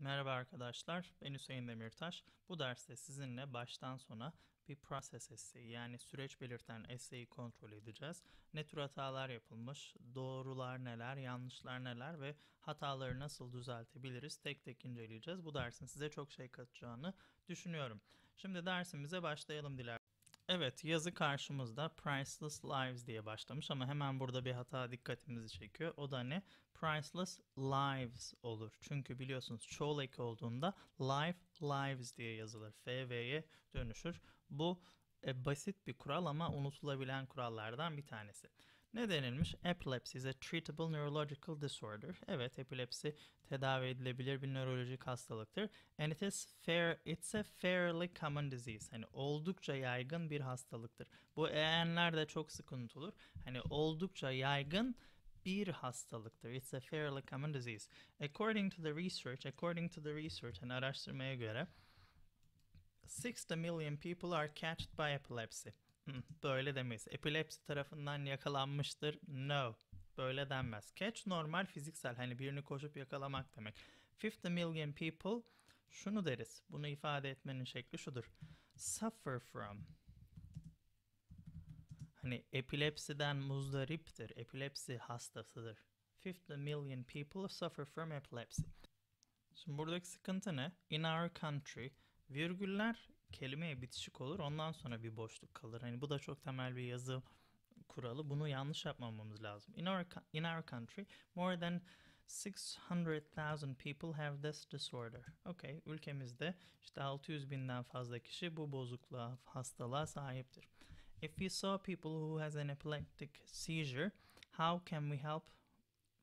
Merhaba arkadaşlar, ben Hüseyin Demirtaş. Bu derste sizinle baştan sona bir process essay yani süreç belirten essay'i kontrol edeceğiz. Ne tür hatalar yapılmış, doğrular neler, yanlışlar neler ve hataları nasıl düzeltebiliriz tek tek inceleyeceğiz. Bu dersin size çok şey katacağını düşünüyorum. Şimdi dersimize başlayalım diler. Evet yazı karşımızda Priceless Lives diye başlamış ama hemen burada bir hata dikkatimizi çekiyor. O da ne? Priceless Lives olur. Çünkü biliyorsunuz çoğul eki olduğunda life lives diye yazılır. FV'ye dönüşür. Bu e, basit bir kural ama unutulabilen kurallardan bir tanesi. Ne denilmiş? Epilepsy is a treatable neurological disorder. Evet, epilepsi tedavi edilebilir bir nörolojik hastalıktır. And it is fair, it's a fairly common disease. Hani oldukça yaygın bir hastalıktır. Bu eğenler de çok sık unutulur. Hani oldukça yaygın bir hastalıktır. It's a fairly common disease. According to the research, according to the research, hani araştırmaya göre 60 million people are catched by epilepsy. Hmm, böyle demeyiz. Epilepsi tarafından yakalanmıştır. No. Böyle denmez. Catch normal fiziksel. Hani birini koşup yakalamak demek. 50 million people şunu deriz. Bunu ifade etmenin şekli şudur. Suffer from. Hani epilepsiden muzdariptir. Epilepsi hastasıdır. 50 million people suffer from epilepsy. Şimdi buradaki sıkıntı ne? In our country virgüller kelimeye bitişik olur. Ondan sonra bir boşluk kalır. Hani bu da çok temel bir yazı kuralı. Bunu yanlış yapmamamız lazım. In our in our country more than 600,000 people have this disorder. Okay, ülkemizde işte 600 binden fazla kişi bu bozukluğa, hastalığa sahiptir. If we saw people who has an epileptic seizure, how can we help?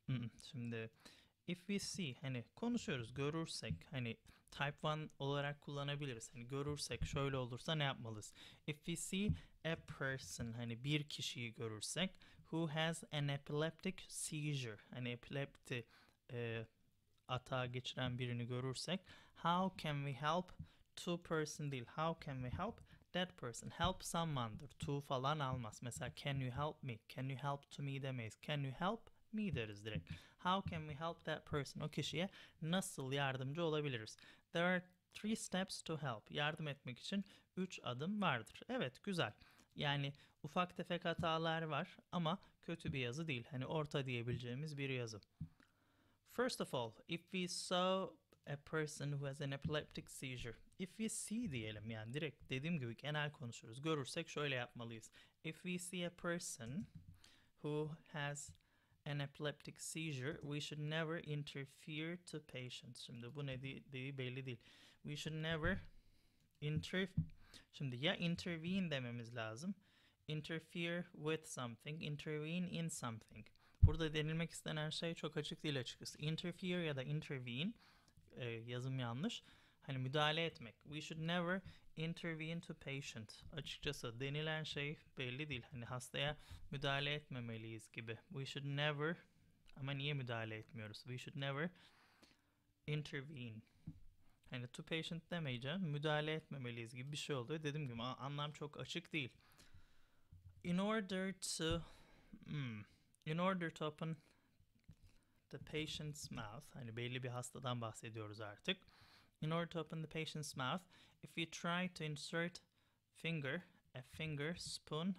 Hmm, şimdi if we see hani konuşuyoruz görürsek hani type 1 olarak kullanabiliriz. Hani görürsek şöyle olursa ne yapmalıyız? If we see a person hani bir kişiyi görürsek who has an epileptic seizure hani epilepti e, atağı geçiren birini görürsek how can we help two person değil how can we help that person? Help someone'dır to falan almaz. Mesela can you help me? Can you help to me demeyiz. Can you help me deriz direkt. How can we help that person? O kişiye nasıl yardımcı olabiliriz there are three steps to help yardım etmek için üç adım vardır evet güzel yani ufak tefek hatalar var ama kötü bir yazı değil hani orta diyebileceğimiz bir yazı First of all, if we saw a person who has an epileptic seizure. If we see diyelim yani direkt dediğim gibi genel konuşuyoruz. Görürsek şöyle yapmalıyız. If we see a person who has an epileptic seizure, we should never interfere to patients. Şimdi bu ne dediği belli değil. We should never inter Şimdi ya intervene dememiz lazım. Interfere with something, intervene in something. Burada denilmek istenen şey çok açık değil açıkçası. Interfere ya da intervene e, yazım yanlış. Hani müdahale etmek. We should never intervene to patient. Açıkçası denilen şey belli değil. Hani hastaya müdahale etmemeliyiz gibi. We should never ama niye müdahale etmiyoruz? We should never intervene. Hani to patient demeyeceğim. Müdahale etmemeliyiz gibi bir şey oluyor. Dediğim gibi anlam çok açık değil. In order to hmm, in order to open the patient's mouth, hani belli bir hastadan bahsediyoruz artık. In order to open the patient's mouth, if you try to insert finger, a finger, spoon,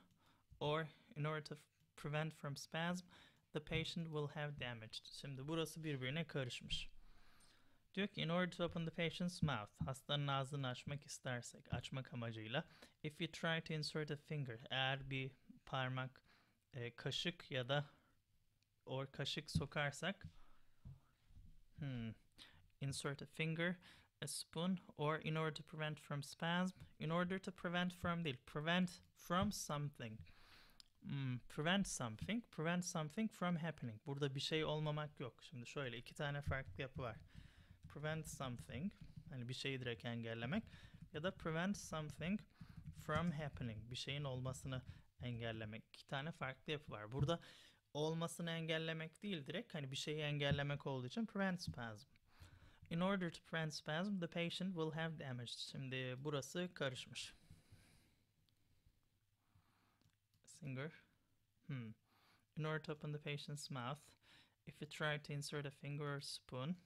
or in order to prevent from spasm, the patient will have damaged. Şimdi burası birbirine karışmış. Diyor ki in order to open the patient's mouth, hastanın ağzını açmak istersek, açmak amacıyla, if you try to insert a finger, eğer bir parmak, e, kaşık ya da or kaşık sokarsak hmm, insert a finger, a spoon or in order to prevent from spasm, in order to prevent from değil, prevent from something. Hmm, prevent something, prevent something from happening. Burada bir şey olmamak yok. Şimdi şöyle iki tane farklı yapı var. Prevent something, hani bir şeyi direkt engellemek ya da prevent something from happening, bir şeyin olmasını engellemek. İki tane farklı yapı var. Burada olmasını engellemek değil direkt hani bir şeyi engellemek olduğu için prevent spasm. In order to prevent spasm, the patient will have damage. Şimdi burası karışmış. Singer. Hmm. In order to open the patient's mouth, if you try to insert a finger or spoon,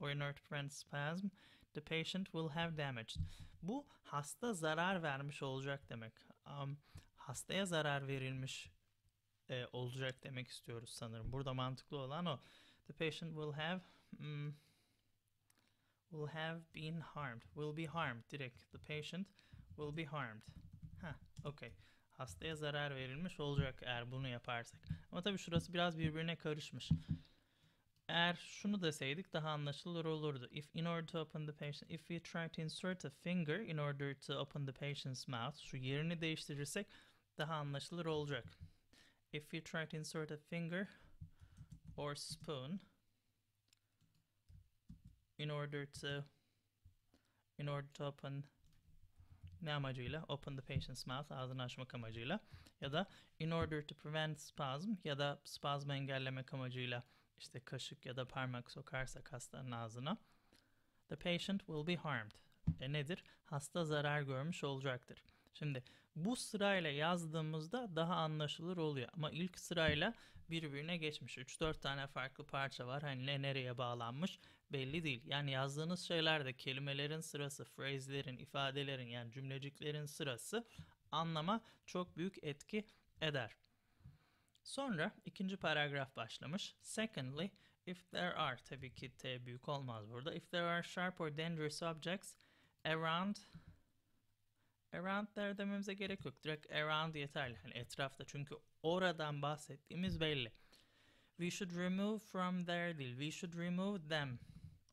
or in order to prevent spasm, the patient will have damaged. Bu hasta zarar vermiş olacak demek. Um, hastaya zarar verilmiş e, olacak demek istiyoruz sanırım. Burada mantıklı olan o. The patient will have hmm, will have been harmed. Will be harmed direkt. The patient will be harmed. Ha, okay. Hastaya zarar verilmiş olacak eğer bunu yaparsak. Ama tabii şurası biraz birbirine karışmış. Eğer şunu deseydik daha anlaşılır olurdu. If in order to open the patient, if we try to insert a finger in order to open the patient's mouth, şu yerini değiştirirsek daha anlaşılır olacak. If we try to insert a finger or spoon in order to in order to open ne amacıyla? Open the patient's mouth, ağzını açmak amacıyla. Ya da in order to prevent spasm ya da spazmı engellemek amacıyla işte kaşık ya da parmak sokarsak hastanın ağzına. The patient will be harmed. E nedir? Hasta zarar görmüş olacaktır. Şimdi bu sırayla yazdığımızda daha anlaşılır oluyor. Ama ilk sırayla birbirine geçmiş. 3-4 tane farklı parça var. Hani ne nereye bağlanmış belli değil. Yani yazdığınız şeylerde kelimelerin sırası, phrase'lerin, ifadelerin yani cümleciklerin sırası anlama çok büyük etki eder. Sonra ikinci paragraf başlamış. Secondly, if there are, tabii ki T büyük olmaz burada. If there are sharp or dangerous objects around around there dememize gerek yok. Direkt around yeterli. Hani etrafta çünkü oradan bahsettiğimiz belli. We should remove from there değil. We should remove them.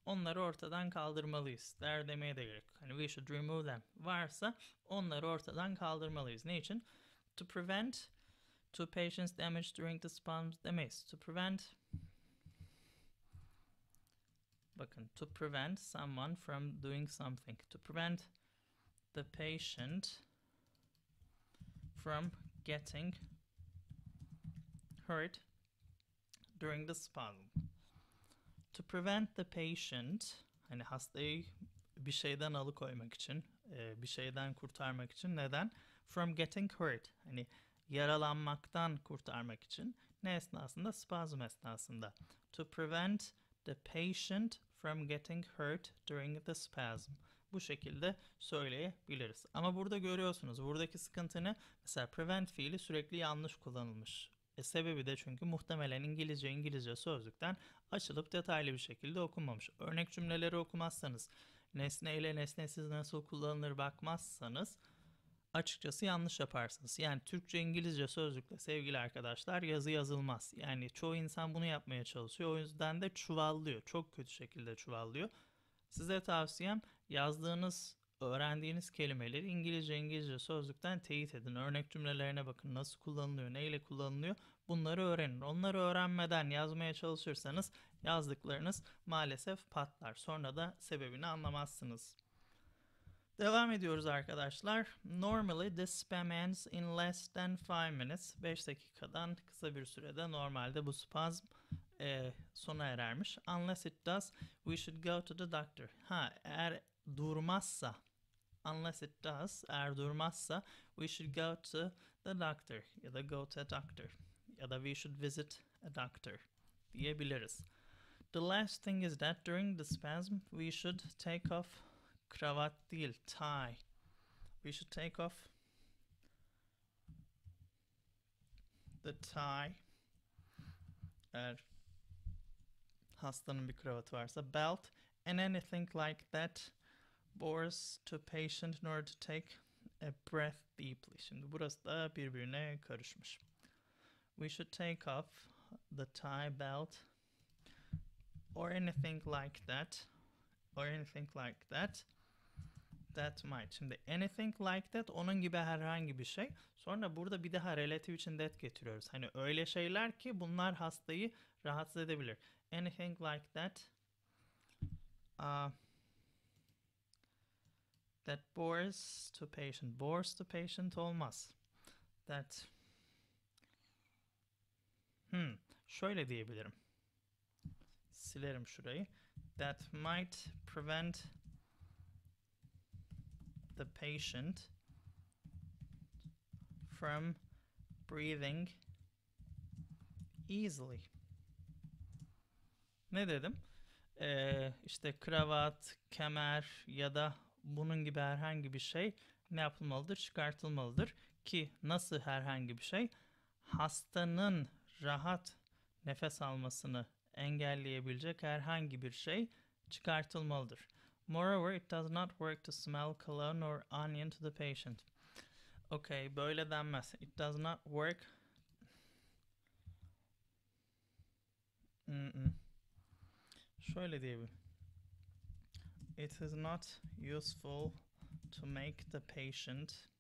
Onları ortadan kaldırmalıyız. There demeye de gerek. Hani we should remove them. Varsa onları ortadan kaldırmalıyız. Ne için? To prevent to patients damage during the spasms demeyiz. To prevent bakın to prevent someone from doing something. To prevent the patient from getting hurt during the spasm. To prevent the patient hani hastayı bir şeyden alıkoymak için, e, bir şeyden kurtarmak için neden? From getting hurt. Hani yaralanmaktan kurtarmak için ne esnasında? Spazm esnasında. To prevent the patient from getting hurt during the spasm. Bu şekilde söyleyebiliriz. Ama burada görüyorsunuz buradaki sıkıntı ne? Mesela prevent fiili sürekli yanlış kullanılmış. E sebebi de çünkü muhtemelen İngilizce İngilizce sözlükten açılıp detaylı bir şekilde okunmamış. Örnek cümleleri okumazsanız, nesne ile nesnesiz nasıl kullanılır bakmazsanız açıkçası yanlış yaparsınız. Yani Türkçe İngilizce sözlükle sevgili arkadaşlar yazı yazılmaz. Yani çoğu insan bunu yapmaya çalışıyor. O yüzden de çuvallıyor. Çok kötü şekilde çuvallıyor. Size tavsiyem yazdığınız, öğrendiğiniz kelimeleri İngilizce İngilizce sözlükten teyit edin. Örnek cümlelerine bakın nasıl kullanılıyor, neyle kullanılıyor bunları öğrenin. Onları öğrenmeden yazmaya çalışırsanız yazdıklarınız maalesef patlar. Sonra da sebebini anlamazsınız. Devam ediyoruz arkadaşlar. Normally this spam ends in less than 5 minutes. 5 dakikadan kısa bir sürede normalde bu spazm e, sona erermiş. Unless it does, we should go to the doctor. Ha eğer durmazsa, unless it does, eğer durmazsa we should go to the doctor ya da go to a doctor ya da we should visit a doctor diyebiliriz. The last thing is that during the spasm we should take off kravat değil tie. We should take off the tie. Eğer hastanın bir kravatı varsa belt and anything like that bores to patient in order to take a breath deeply. Şimdi burası da birbirine karışmış. We should take off the tie belt or anything like that or anything like that that might. Şimdi anything like that onun gibi herhangi bir şey. Sonra burada bir daha relative için that getiriyoruz. Hani öyle şeyler ki bunlar hastayı rahatsız edebilir. Anything like that uh, that bores to patient. Bores to patient olmaz. That hmm, şöyle diyebilirim. Silerim şurayı. That might prevent the patient from breathing easily. Ne dedim? Ee, işte kravat, kemer ya da bunun gibi herhangi bir şey ne yapılmalıdır? Çıkartılmalıdır. Ki nasıl herhangi bir şey? Hastanın rahat nefes almasını engelleyebilecek herhangi bir şey çıkartılmalıdır. Moreover, it does not work to smell cologne or onion to the patient. Okay, böyle denmez. It does not work. Mm-mm. Şöyle diyebilirim. It is not useful to make the patient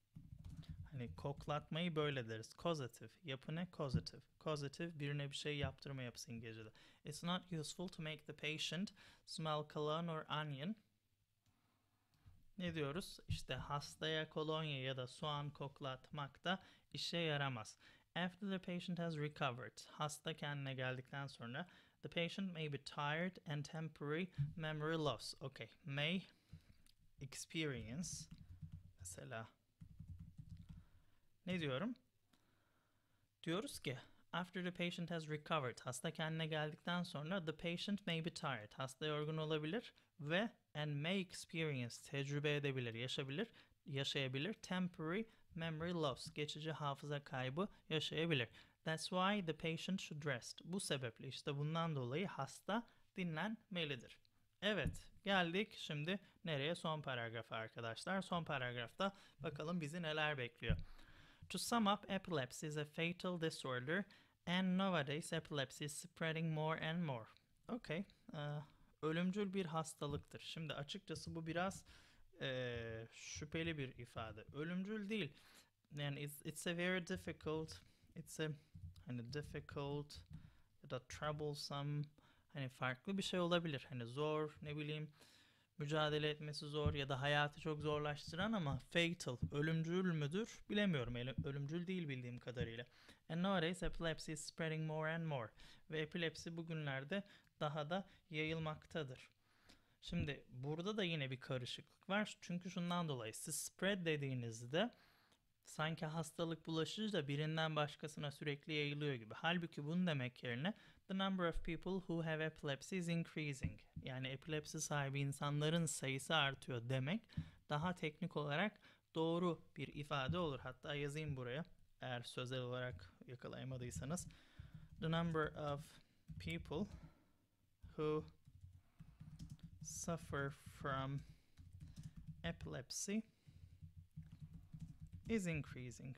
Hani koklatmayı böyle deriz. Causative. Yapı ne? Causative. Causative birine bir şey yaptırma yapısı İngilizce'de. It's not useful to make the patient smell cologne or onion. Ne diyoruz? İşte hastaya kolonya ya da soğan koklatmak da işe yaramaz. After the patient has recovered, hasta kendine geldikten sonra the patient may be tired and temporary memory loss. Okay, may experience mesela ne diyorum? Diyoruz ki after the patient has recovered, hasta kendine geldikten sonra the patient may be tired, hasta yorgun olabilir ve and may experience, tecrübe edebilir, yaşayabilir, yaşayabilir temporary memory loss, geçici hafıza kaybı yaşayabilir. That's why the patient should rest. Bu sebeple işte bundan dolayı hasta dinlenmelidir. Evet, geldik şimdi nereye? Son paragrafa arkadaşlar. Son paragrafta bakalım bizi neler bekliyor. To sum up, epilepsy is a fatal disorder and nowadays epilepsy is spreading more and more. Okay. eee, ölümcül bir hastalıktır. Şimdi açıkçası bu biraz eee, şüpheli bir ifade. Ölümcül değil. Yani it's, it's a very difficult, it's a hani difficult ya da troublesome hani farklı bir şey olabilir. Hani zor ne bileyim mücadele etmesi zor ya da hayatı çok zorlaştıran ama fatal, ölümcül müdür bilemiyorum. Ölümcül değil bildiğim kadarıyla. And nowadays epilepsy is spreading more and more. Ve epilepsi bugünlerde daha da yayılmaktadır. Şimdi burada da yine bir karışıklık var. Çünkü şundan dolayı siz spread dediğinizde sanki hastalık bulaşıcı da birinden başkasına sürekli yayılıyor gibi. Halbuki bunu demek yerine the number of people who have epilepsy is increasing. Yani epilepsi sahibi insanların sayısı artıyor demek daha teknik olarak doğru bir ifade olur. Hatta yazayım buraya eğer sözel olarak yakalayamadıysanız. The number of people who suffer from epilepsy is increasing.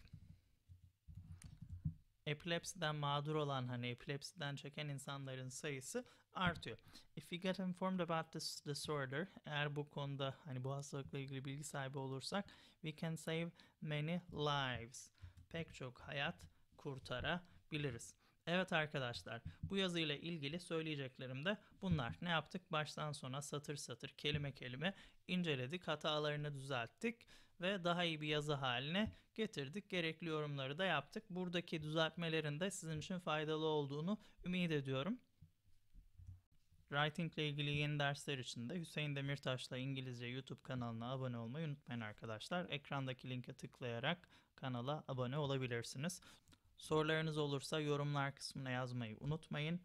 Epilepsiden mağdur olan hani epilepsiden çeken insanların sayısı artıyor. If we get informed about this disorder, eğer bu konuda hani bu hastalıkla ilgili bilgi sahibi olursak, we can save many lives. Pek çok hayat kurtarabiliriz. Evet arkadaşlar, bu yazıyla ilgili söyleyeceklerim de bunlar. Ne yaptık? Baştan sona satır satır, kelime kelime inceledik, hatalarını düzelttik ve daha iyi bir yazı haline getirdik. Gerekli yorumları da yaptık. Buradaki düzeltmelerin de sizin için faydalı olduğunu ümit ediyorum. Writing ile ilgili yeni dersler için de Hüseyin Demirtaş'la İngilizce YouTube kanalına abone olmayı unutmayın arkadaşlar. Ekrandaki linke tıklayarak kanala abone olabilirsiniz. Sorularınız olursa yorumlar kısmına yazmayı unutmayın.